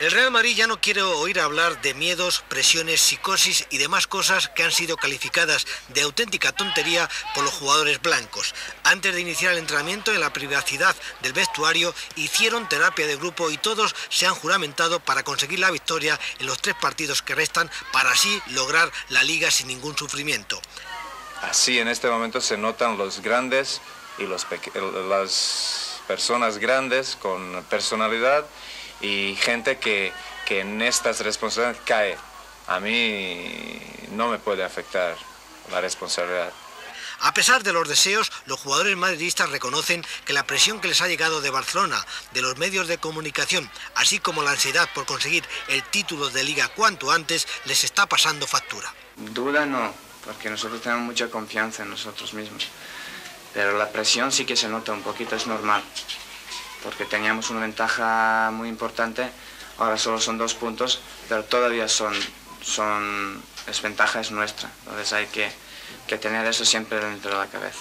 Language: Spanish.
El Real Madrid ya no quiere oír hablar de miedos, presiones, psicosis y demás cosas que han sido calificadas de auténtica tontería por los jugadores blancos. Antes de iniciar el entrenamiento en la privacidad del vestuario hicieron terapia de grupo y todos se han juramentado para conseguir la victoria en los tres partidos que restan para así lograr la liga sin ningún sufrimiento. Así en este momento se notan los grandes y los las personas grandes con personalidad y gente que, que en estas responsabilidades cae. A mí no me puede afectar la responsabilidad. A pesar de los deseos, los jugadores madridistas reconocen que la presión que les ha llegado de Barcelona, de los medios de comunicación, así como la ansiedad por conseguir el título de liga cuanto antes, les está pasando factura. Duda no, porque nosotros tenemos mucha confianza en nosotros mismos. Pero la presión sí que se nota un poquito, es normal porque teníamos una ventaja muy importante, ahora solo son dos puntos, pero todavía son, son desventajas nuestras, entonces hay que, que tener eso siempre dentro de la cabeza.